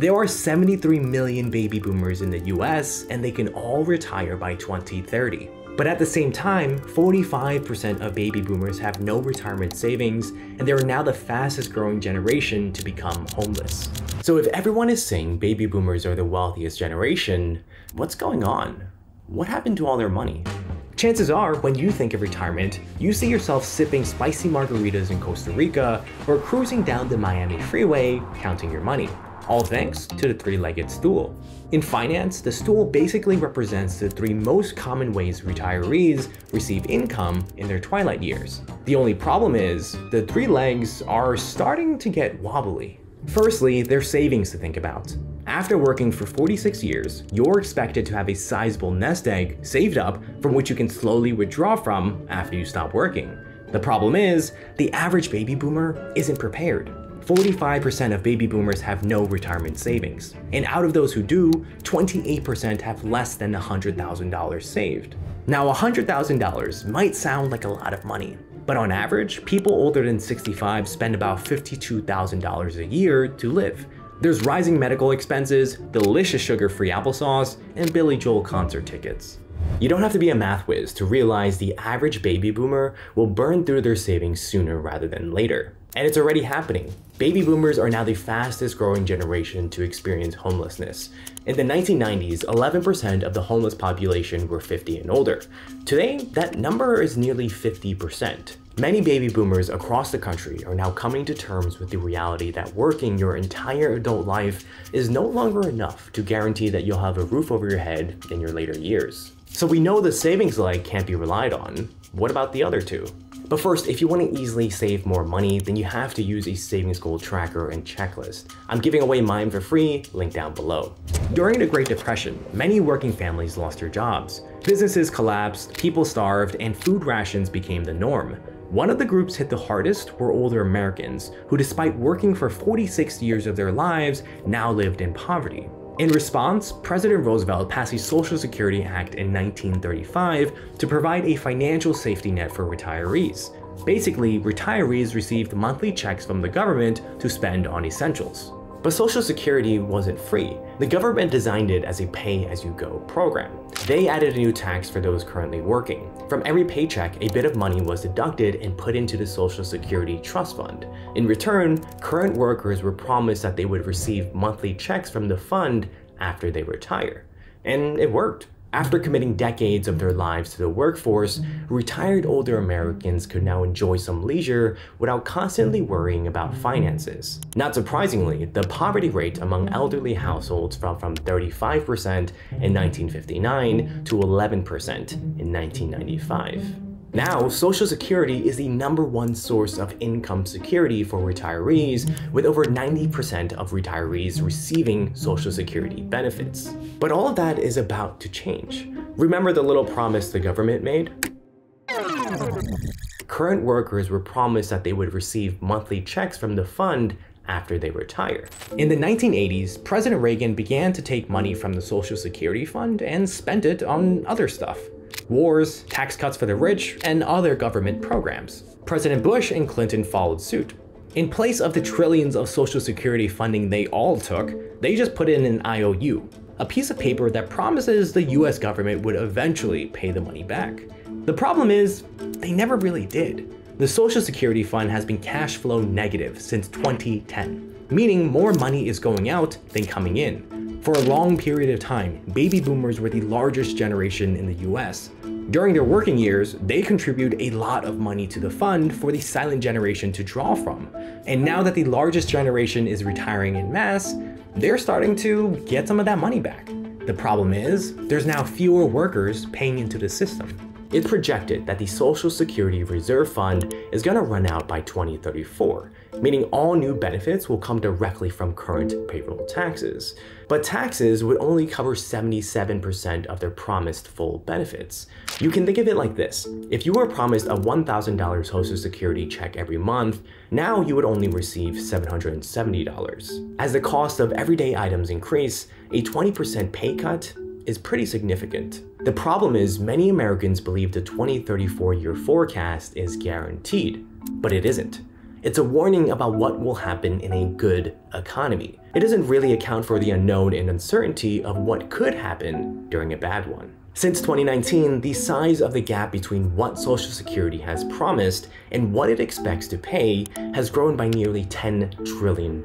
There are 73 million baby boomers in the US, and they can all retire by 2030. But at the same time, 45% of baby boomers have no retirement savings, and they are now the fastest growing generation to become homeless. So if everyone is saying baby boomers are the wealthiest generation, what's going on? What happened to all their money? Chances are, when you think of retirement, you see yourself sipping spicy margaritas in Costa Rica or cruising down the Miami freeway counting your money all thanks to the three-legged stool. In finance, the stool basically represents the three most common ways retirees receive income in their twilight years. The only problem is, the three legs are starting to get wobbly. Firstly, there's savings to think about. After working for 46 years, you're expected to have a sizable nest egg saved up from which you can slowly withdraw from after you stop working. The problem is, the average baby boomer isn't prepared. 45% of baby boomers have no retirement savings. And out of those who do, 28% have less than $100,000 saved. Now, $100,000 might sound like a lot of money, but on average, people older than 65 spend about $52,000 a year to live. There's rising medical expenses, delicious sugar-free applesauce, and Billy Joel concert tickets. You don't have to be a math whiz to realize the average baby boomer will burn through their savings sooner rather than later. And it's already happening. Baby boomers are now the fastest growing generation to experience homelessness. In the 1990s, 11% of the homeless population were 50 and older. Today, that number is nearly 50%. Many baby boomers across the country are now coming to terms with the reality that working your entire adult life is no longer enough to guarantee that you'll have a roof over your head in your later years. So we know the savings leg can't be relied on. What about the other two? But first, if you want to easily save more money, then you have to use a savings goal tracker and checklist. I'm giving away mine for free, link down below. During the Great Depression, many working families lost their jobs. Businesses collapsed, people starved, and food rations became the norm. One of the groups hit the hardest were older Americans, who despite working for 46 years of their lives, now lived in poverty. In response, President Roosevelt passed the Social Security Act in 1935 to provide a financial safety net for retirees. Basically, retirees received monthly checks from the government to spend on essentials. But Social Security wasn't free. The government designed it as a pay-as-you-go program. They added a new tax for those currently working. From every paycheck, a bit of money was deducted and put into the Social Security Trust Fund. In return, current workers were promised that they would receive monthly checks from the fund after they retire. And it worked. After committing decades of their lives to the workforce, retired older Americans could now enjoy some leisure without constantly worrying about finances. Not surprisingly, the poverty rate among elderly households fell from 35% in 1959 to 11% in 1995. Now, Social Security is the number one source of income security for retirees, with over 90% of retirees receiving Social Security benefits. But all of that is about to change. Remember the little promise the government made? Current workers were promised that they would receive monthly checks from the fund after they retire. In the 1980s, President Reagan began to take money from the Social Security Fund and spent it on other stuff wars, tax cuts for the rich, and other government programs. President Bush and Clinton followed suit. In place of the trillions of Social Security funding they all took, they just put in an IOU, a piece of paper that promises the US government would eventually pay the money back. The problem is, they never really did. The Social Security Fund has been cash flow negative since 2010, meaning more money is going out than coming in. For a long period of time, baby boomers were the largest generation in the US. During their working years, they contribute a lot of money to the fund for the silent generation to draw from. And now that the largest generation is retiring in mass, they're starting to get some of that money back. The problem is, there's now fewer workers paying into the system. It's projected that the Social Security Reserve Fund is going to run out by 2034, meaning all new benefits will come directly from current payroll taxes. But taxes would only cover 77% of their promised full benefits. You can think of it like this. If you were promised a $1,000 Social Security check every month, now you would only receive $770. As the cost of everyday items increase, a 20% pay cut is pretty significant. The problem is many Americans believe the 2034 year forecast is guaranteed, but it isn't. It's a warning about what will happen in a good economy. it doesn't really account for the unknown and uncertainty of what could happen during a bad one. Since 2019, the size of the gap between what Social Security has promised and what it expects to pay has grown by nearly $10 trillion,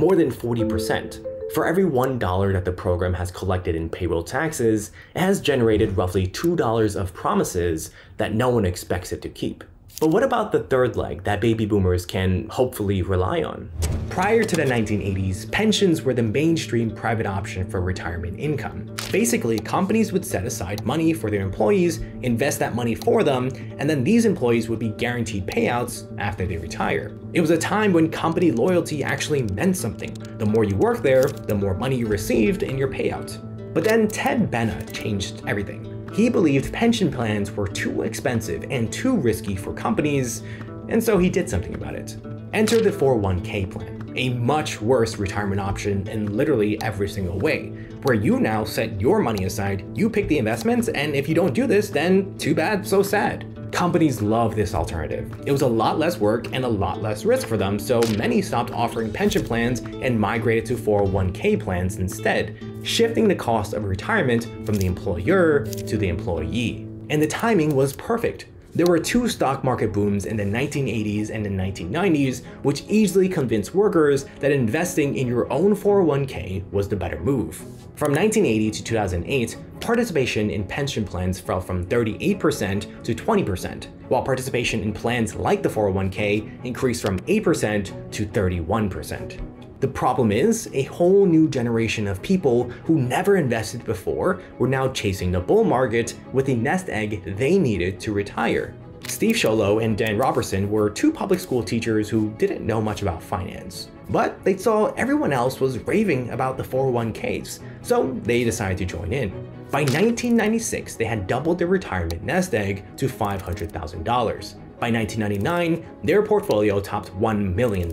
more than 40%. For every $1 that the program has collected in payroll taxes, it has generated roughly $2 of promises that no one expects it to keep. But what about the third leg that baby boomers can hopefully rely on? Prior to the 1980s, pensions were the mainstream private option for retirement income. Basically, companies would set aside money for their employees, invest that money for them, and then these employees would be guaranteed payouts after they retire. It was a time when company loyalty actually meant something. The more you worked there, the more money you received in your payout. But then Ted Benna changed everything. He believed pension plans were too expensive and too risky for companies, and so he did something about it. Enter the 401k plan, a much worse retirement option in literally every single way, where you now set your money aside, you pick the investments, and if you don't do this, then too bad, so sad. Companies love this alternative. It was a lot less work and a lot less risk for them, so many stopped offering pension plans and migrated to 401k plans instead, shifting the cost of retirement from the employer to the employee. And the timing was perfect. There were two stock market booms in the 1980s and the 1990s, which easily convinced workers that investing in your own 401k was the better move. From 1980 to 2008, participation in pension plans fell from 38% to 20%, while participation in plans like the 401k increased from 8% to 31%. The problem is, a whole new generation of people who never invested before were now chasing the bull market with the nest egg they needed to retire. Steve Sholo and Dan Robertson were two public school teachers who didn't know much about finance. But they saw everyone else was raving about the 401ks, so they decided to join in. By 1996, they had doubled their retirement nest egg to $500,000. By 1999, their portfolio topped $1 million.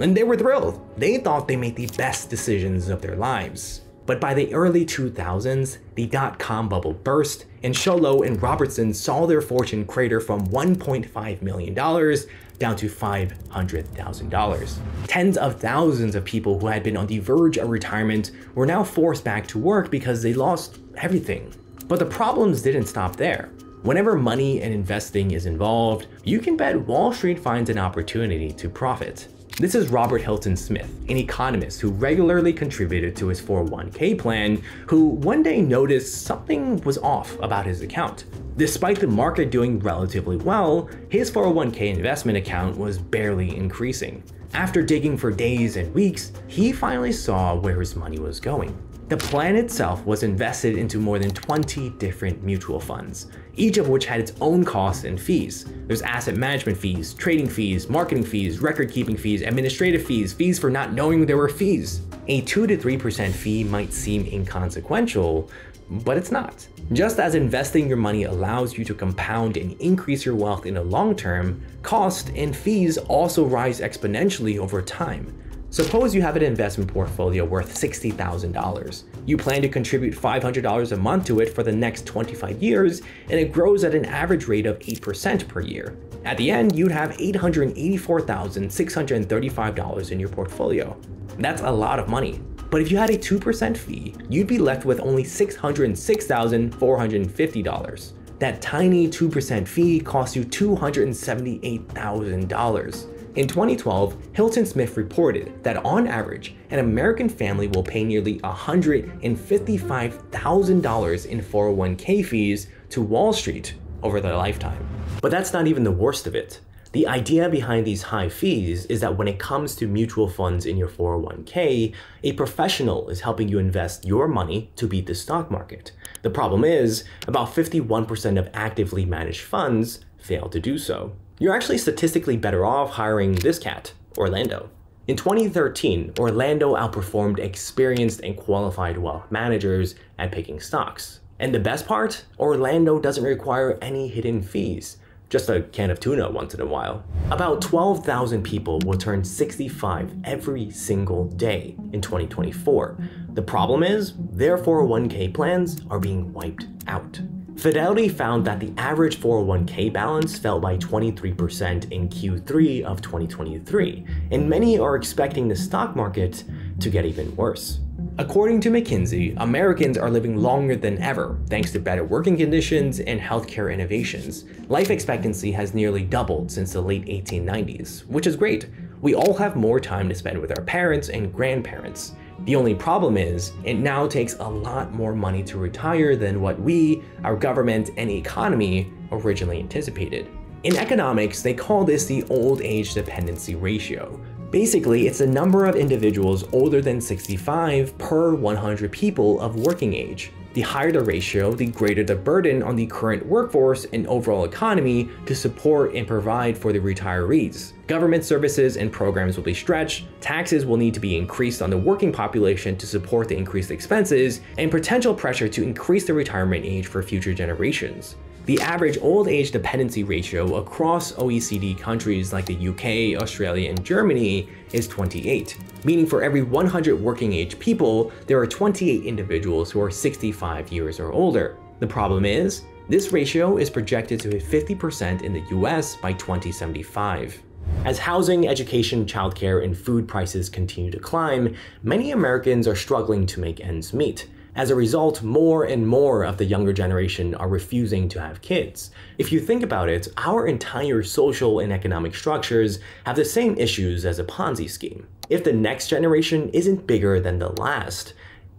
And they were thrilled. They thought they made the best decisions of their lives. But by the early 2000s, the dot-com bubble burst, and Sholo and Robertson saw their fortune crater from $1.5 million down to $500,000. Tens of thousands of people who had been on the verge of retirement were now forced back to work because they lost everything. But the problems didn't stop there. Whenever money and investing is involved, you can bet Wall Street finds an opportunity to profit. This is Robert Hiltonsmith, an economist who regularly contributed to his 401k plan, who one day noticed something was off about his account. Despite the market doing relatively well, his 401k investment account was barely increasing. After digging for days and weeks, he finally saw where his money was going. The plan itself was invested into more than 20 different mutual funds, each of which had its own costs and fees. There's asset management fees, trading fees, marketing fees, record keeping fees, administrative fees, fees for not knowing there were fees. A 2 to 3% fee might seem inconsequential, but it's not. Just as investing your money allows you to compound and increase your wealth in the long term, cost and fees also rise exponentially over time. Suppose you have an investment portfolio worth $60,000. You plan to contribute $500 a month to it for the next 25 years, and it grows at an average rate of 8% per year. At the end, you'd have $884,635 in your portfolio. That's a lot of money. But if you had a 2% fee, you'd be left with only $606,450. That tiny 2% fee costs you $278,000. In 2012, Hiltonsmith reported that on average, an American family will pay nearly $155,000 in 401k fees to Wall Street over their lifetime. But that's not even the worst of it. The idea behind these high fees is that when it comes to mutual funds in your 401k, a professional is helping you invest your money to beat the stock market. The problem is, about 51% of actively managed funds fail to do so you're actually statistically better off hiring this cat, Orlando. In 2013, Orlando outperformed experienced and qualified wealth managers at picking stocks. And the best part? Orlando doesn't require any hidden fees, just a can of tuna once in a while. About 12,000 people will turn 65 every single day in 2024. The problem is, their 401k plans are being wiped out. Fidelity found that the average 401k balance fell by 23% in Q3 of 2023, and many are expecting the stock market to get even worse. According to McKinsey, Americans are living longer than ever thanks to better working conditions and healthcare innovations. Life expectancy has nearly doubled since the late 1890s, which is great. We all have more time to spend with our parents and grandparents. The only problem is, it now takes a lot more money to retire than what we, our government, and economy originally anticipated. In economics, they call this the old age dependency ratio, Basically, it's the number of individuals older than 65 per 100 people of working age. The higher the ratio, the greater the burden on the current workforce and overall economy to support and provide for the retirees. Government services and programs will be stretched, taxes will need to be increased on the working population to support the increased expenses, and potential pressure to increase the retirement age for future generations. The average old age dependency ratio across OECD countries like the UK, Australia, and Germany is 28, meaning for every 100 working age people, there are 28 individuals who are 65 years or older. The problem is, this ratio is projected to hit 50% in the US by 2075. As housing, education, childcare, and food prices continue to climb, many Americans are struggling to make ends meet. As a result, more and more of the younger generation are refusing to have kids. If you think about it, our entire social and economic structures have the same issues as a Ponzi scheme. If the next generation isn't bigger than the last,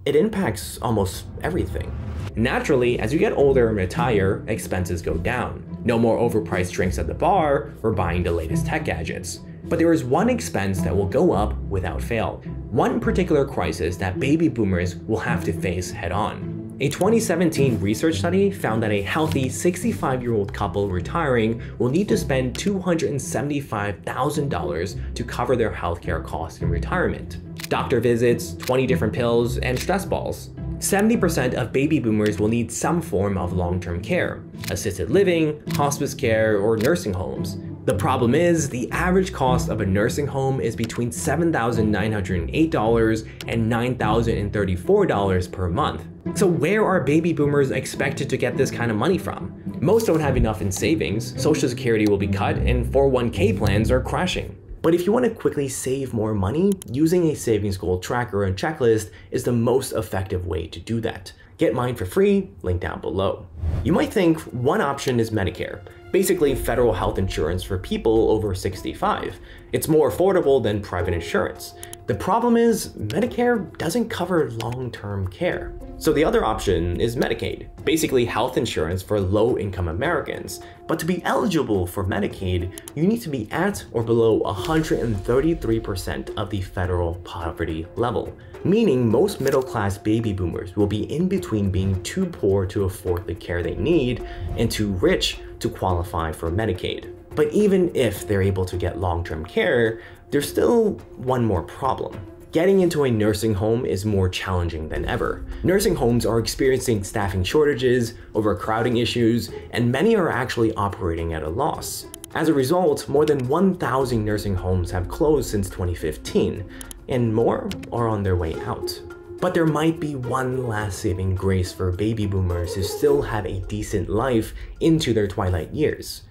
it impacts almost everything. Naturally, as you get older and retire, expenses go down. No more overpriced drinks at the bar or buying the latest tech gadgets. But there is one expense that will go up without fail. One particular crisis that baby boomers will have to face head on. A 2017 research study found that a healthy 65 year old couple retiring will need to spend $275,000 to cover their healthcare costs in retirement. Doctor visits, 20 different pills, and stress balls. 70% of baby boomers will need some form of long term care assisted living, hospice care, or nursing homes. The problem is, the average cost of a nursing home is between $7,908 and $9,034 per month. So where are baby boomers expected to get this kind of money from? Most don't have enough in savings, social security will be cut, and 401k plans are crashing. But if you want to quickly save more money, using a savings goal tracker and checklist is the most effective way to do that. Get mine for free, link down below. You might think one option is Medicare, basically federal health insurance for people over 65. It's more affordable than private insurance. The problem is Medicare doesn't cover long-term care. So the other option is Medicaid, basically health insurance for low-income Americans. But to be eligible for Medicaid, you need to be at or below 133% of the federal poverty level, meaning most middle-class baby boomers will be in between being too poor to afford the care they need and too rich to qualify for Medicaid. But even if they're able to get long-term care, there's still one more problem. Getting into a nursing home is more challenging than ever. Nursing homes are experiencing staffing shortages, overcrowding issues, and many are actually operating at a loss. As a result, more than 1,000 nursing homes have closed since 2015, and more are on their way out. But there might be one last saving grace for baby boomers who still have a decent life into their twilight years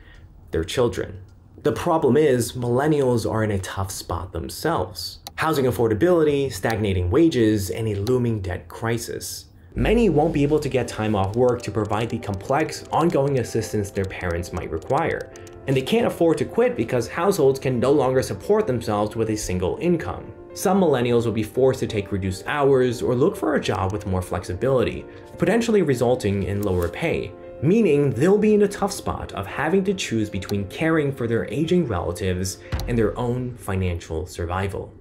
their children. The problem is, millennials are in a tough spot themselves housing affordability, stagnating wages, and a looming debt crisis. Many won't be able to get time off work to provide the complex, ongoing assistance their parents might require. And they can't afford to quit because households can no longer support themselves with a single income. Some millennials will be forced to take reduced hours or look for a job with more flexibility, potentially resulting in lower pay, meaning they'll be in a tough spot of having to choose between caring for their aging relatives and their own financial survival.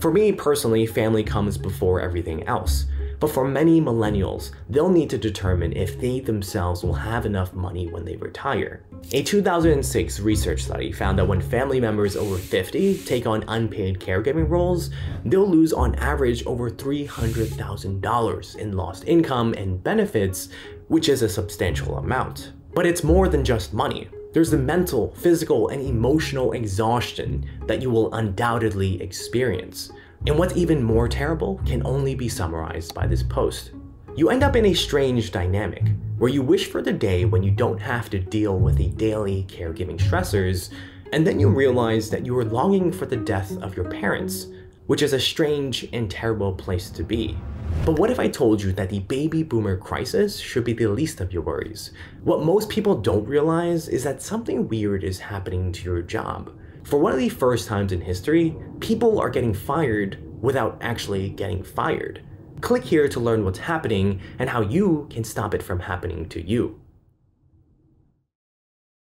For me personally, family comes before everything else. But for many millennials, they'll need to determine if they themselves will have enough money when they retire. A 2006 research study found that when family members over 50 take on unpaid caregiving roles, they'll lose on average over $300,000 in lost income and benefits, which is a substantial amount. But it's more than just money. There's the mental, physical, and emotional exhaustion that you will undoubtedly experience. And what's even more terrible can only be summarized by this post. You end up in a strange dynamic, where you wish for the day when you don't have to deal with the daily caregiving stressors, and then you realize that you are longing for the death of your parents, which is a strange and terrible place to be. But what if I told you that the baby boomer crisis should be the least of your worries? What most people don't realize is that something weird is happening to your job. For one of the first times in history, people are getting fired without actually getting fired. Click here to learn what's happening and how you can stop it from happening to you.